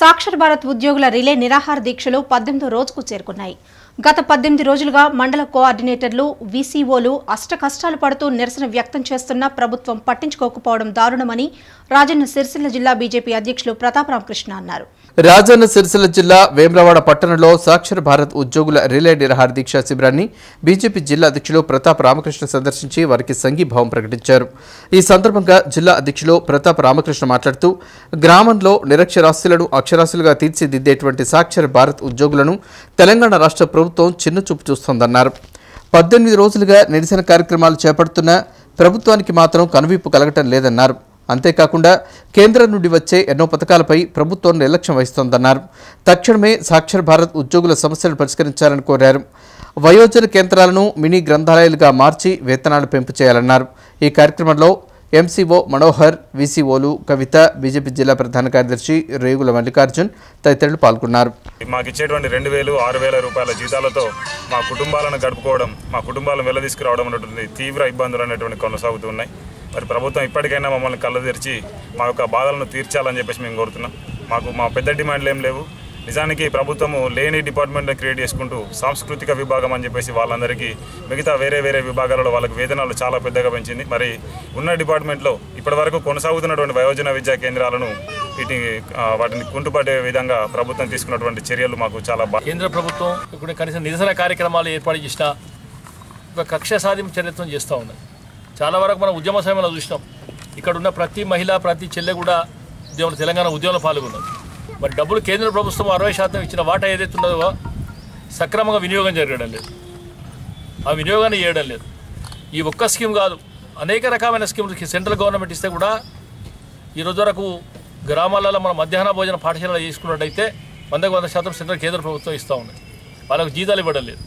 సాక్షర భారత్ ఉద్యోగుల రిలే నిరాహార దీక్షలు పద్దెనిమిదో రోజుకు చేరుకున్నాయి. గత పద్దెనిమిది రోజులుగా మండల కోఆర్డినేటర్లు వీసీఓలు అష్ట కష్టాలు పడుతూ నిరసన వ్యక్తం చేస్తున్నా ప్రభుత్వం పట్టించుకోకపోవడం దారుణమని రాజన్న సిరిసిల్ల జిల్లా బీజేపీ అధ్యక్షులు ప్రతాప్ రామకృష్ణ అన్నారు. రాజన్న సిరిసిల్ల జిల్లా వేమ్రవాడ పట్టణంలో సాక్షర భారత్ ఉద్యోగుల రిలే నిరాహార దీక్షా శిబిరాన్ని బీజేపీ జిల్లా అధ్యక్షులు ప్రతాప్ రామకృష్ణ సందర్శించి వారికి సంఘీభావం ప్రకటించారు. ఈ సందర్భంగా జిల్లా అధ్యక్షులు ప్రతాప్ రామకృష్ణ మాట్లాడుతూ గ్రామంలో నిరక్షరాస్యులను అక్షరాస్యులుగా తీర్చిదిద్దేటువంటి సాక్షర భారత్ ఉద్యోగులను తెలంగాణ రాష్ట్ర ప్రభుత్వం చిన్నచూపు చూస్తోందన్నారు. పద్దెనిమిది రోజులుగా నిరసన కార్యక్రమాలు చేపడుతున్న ప్రభుత్వానికి మాత్రం కనువిప్పు కలగటం లేదన్నారు. అంతేకాకుండా కేంద్రం నుండి వచ్చే ఎన్నో పథకాలపై ప్రభుత్వం నిర్లక్ష్యం వహిస్తోందన్నారు. తక్షణమే సాక్షర భారత్ ఉద్యోగుల సమస్యలను పరిష్కరించాలని కోరారు. వయోజన కేంద్రాలను మినీ గ్రంథాలయాలుగా మార్చి వేతనాలు పెంపు చేయాలన్నారు. ఈ కార్యక్రమంలో ఎంసీఓ మనోహర్ విసిఓలు కవిత బీజేపీ జిల్లా ప్రధాన కార్యదర్శి రేగుల మల్లికార్జున్ తదితరులు పాల్గొన్నారు. మాకు ఇచ్చేటువంటి రెండు వేలు ఆరు వేల రూపాయల జీతాలతో మా కుటుంబాలను గడుపుకోవడం మా కుటుంబాలను వెళ్ళ తీసుకురావడం అనేటువంటి తీవ్ర ఇబ్బందులు అనేటువంటి కొనసాగుతున్నాయి మరి ప్రభుత్వం ఇప్పటికైనా మమ్మల్ని కళ్ళ తెరిచి మా యొక్క బాధలను తీర్చాలని చెప్పేసి మేము కోరుతున్నాం. మాకు మా పెద్ద డిమాండ్లు ఏం లేవు. నిజానికి ప్రభుత్వము లేని డిపార్ట్మెంట్ని క్రియేట్ చేసుకుంటూ సాంస్కృతిక విభాగం అని చెప్పేసి వాళ్ళందరికీ మిగతా వేరే వేరే విభాగాలలో వాళ్ళకి వేతనాలు చాలా పెద్దగా పెంచింది. మరి ఉన్న డిపార్ట్మెంట్లో ఇప్పటివరకు కొనసాగుతున్నటువంటి వయోజన విద్యా కేంద్రాలను వీటిని వాటిని కుంటుపడే విధంగా ప్రభుత్వం తీసుకున్నటువంటి చర్యలు మాకు చాలా కేంద్ర ప్రభుత్వం ఇప్పుడు కనీసం నిరసన కార్యక్రమాలు ఏర్పాటు చేసిన కక్ష సాధింపు చరిత్రం చేస్తూ ఉన్నది. చాలా వరకు మనం ఉద్యమ సమయంలో చూసినాం. ఇక్కడ ఉన్న ప్రతి మహిళ ప్రతి చెల్లె కూడా ఉద్యమం తెలంగాణ ఉద్యమంలో పాల్గొన్నది. మరి డబ్బులు కేంద్ర ప్రభుత్వం అరవై శాతం ఇచ్చిన వాటా ఏదైతే ఉన్నదో సక్రమంగా వినియోగం జరగడం లేదు. ఆ వినియోగాన్ని చేయడం లేదు. ఈ ఒక్క స్కీమ్ కాదు అనేక రకమైన స్కీమ్లు సెంట్రల్ గవర్నమెంట్ ఇస్తే కూడా ఈరోజు వరకు గ్రామాలలో మన మధ్యాహ్న భోజన పాఠశాలలో చేసుకున్నట్టయితే వందకు వంద శాతం సెంట్రల్ కేంద్ర ప్రభుత్వం ఇస్తూ ఉన్నది వాళ్ళకు జీతాలు ఇవ్వడం లేదు.